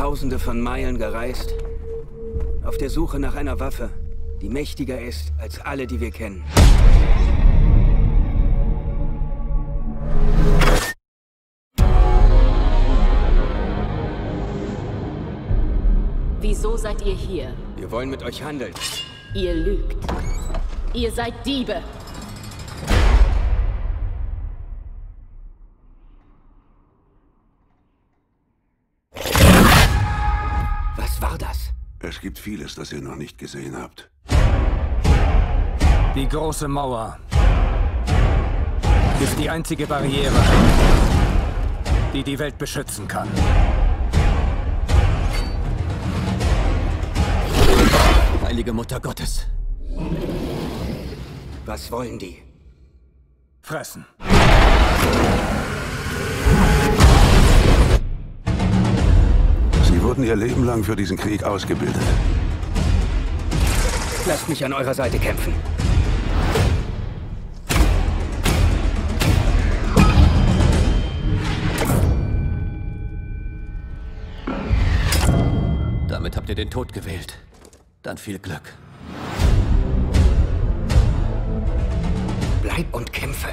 tausende von Meilen gereist, auf der Suche nach einer Waffe, die mächtiger ist als alle, die wir kennen. Wieso seid ihr hier? Wir wollen mit euch handeln. Ihr lügt. Ihr seid Diebe. Was war das? Es gibt vieles, das ihr noch nicht gesehen habt. Die große Mauer ist die einzige Barriere, die die Welt beschützen kann. Heilige Mutter Gottes. Was wollen die? Fressen. Wurden ihr Leben lang für diesen Krieg ausgebildet. Lasst mich an eurer Seite kämpfen. Damit habt ihr den Tod gewählt. Dann viel Glück. Bleib und kämpfe.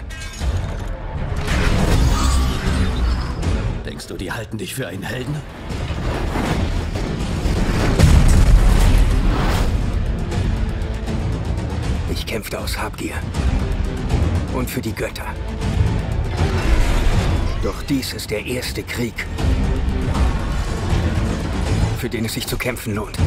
Denkst du, die halten dich für einen Helden? Ich kämpfte aus Habgier. Und für die Götter. Doch dies ist der erste Krieg, für den es sich zu kämpfen lohnt.